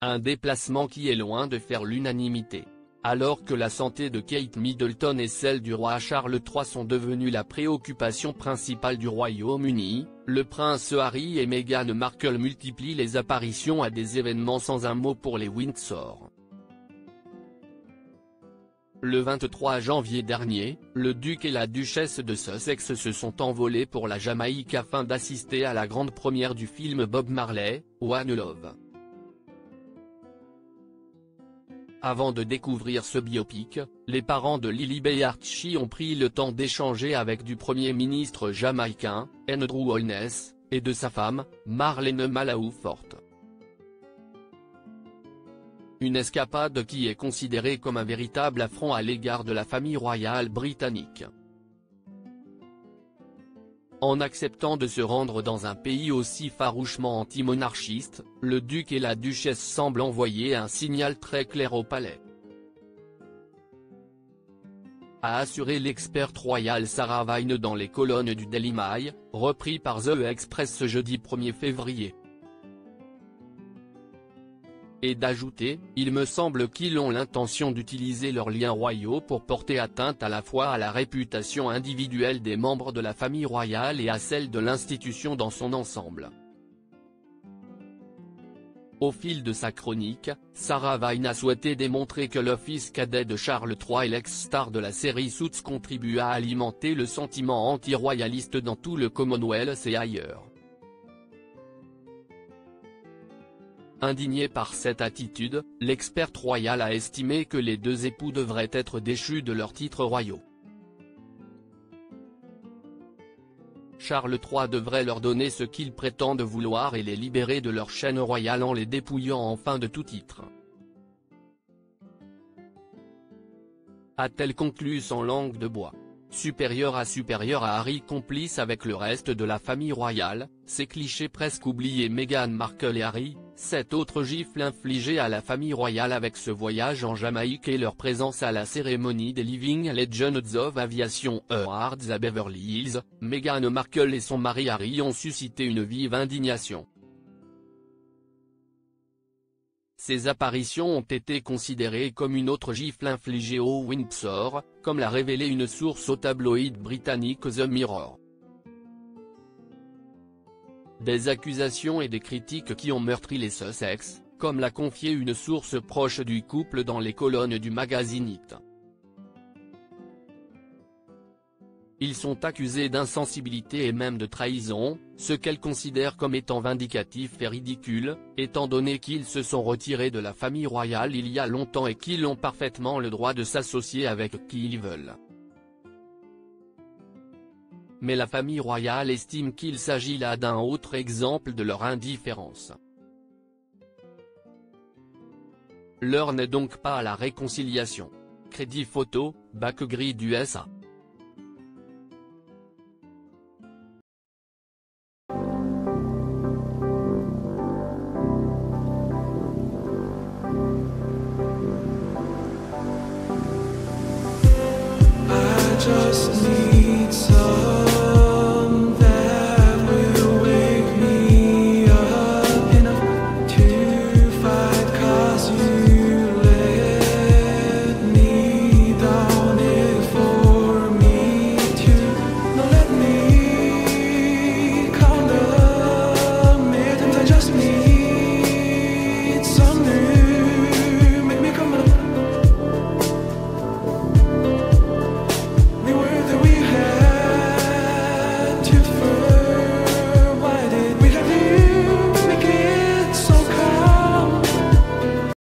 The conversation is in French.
un déplacement qui est loin de faire l'unanimité. Alors que la santé de Kate Middleton et celle du roi Charles III sont devenues la préoccupation principale du Royaume-Uni, le prince Harry et Meghan Markle multiplient les apparitions à des événements sans un mot pour les Windsor. Le 23 janvier dernier, le duc et la duchesse de Sussex se sont envolés pour la Jamaïque afin d'assister à la grande première du film Bob Marley, One Love. Avant de découvrir ce biopic, les parents de Lily Bay Archie ont pris le temps d'échanger avec du Premier ministre jamaïcain, Andrew Holness, et de sa femme, Marlene Malaou Forte. Une escapade qui est considérée comme un véritable affront à l'égard de la famille royale britannique. En acceptant de se rendre dans un pays aussi farouchement anti-monarchiste, le duc et la duchesse semblent envoyer un signal très clair au palais. A assuré l'expert royal Sarah Vine dans les colonnes du Daily repris par The Express ce jeudi 1er février et d'ajouter, il me semble qu'ils ont l'intention d'utiliser leurs liens royaux pour porter atteinte à la fois à la réputation individuelle des membres de la famille royale et à celle de l'institution dans son ensemble. Au fil de sa chronique, Sarah Vine a souhaité démontrer que l'office cadet de Charles III et l'ex-star de la série Suits contribue à alimenter le sentiment anti-royaliste dans tout le Commonwealth et ailleurs. Indigné par cette attitude, l'expert royal a estimé que les deux époux devraient être déchus de leurs titres royaux. Charles III devrait leur donner ce qu'ils prétendent vouloir et les libérer de leur chaîne royale en les dépouillant enfin de tout titre. A-t-elle conclu sans langue de bois Supérieur à supérieur à Harry complice avec le reste de la famille royale, ces clichés presque oubliés Meghan Markle et Harry, cette autre gifle infligée à la famille royale avec ce voyage en Jamaïque et leur présence à la cérémonie des Living Legends of Aviation Awards à Beverly Hills, Meghan Markle et son mari Harry ont suscité une vive indignation. Ces apparitions ont été considérées comme une autre gifle infligée au Windsor, comme l'a révélé une source au tabloïd britannique The Mirror. Des accusations et des critiques qui ont meurtri les Sussex, comme l'a confié une source proche du couple dans les colonnes du magazine It. Ils sont accusés d'insensibilité et même de trahison, ce qu'elle considère comme étant vindicatif et ridicule, étant donné qu'ils se sont retirés de la famille royale il y a longtemps et qu'ils ont parfaitement le droit de s'associer avec qui ils veulent mais la famille royale estime qu'il s'agit là d'un autre exemple de leur indifférence. L'heure n'est donc pas à la réconciliation. Crédit photo, bac gris du SA.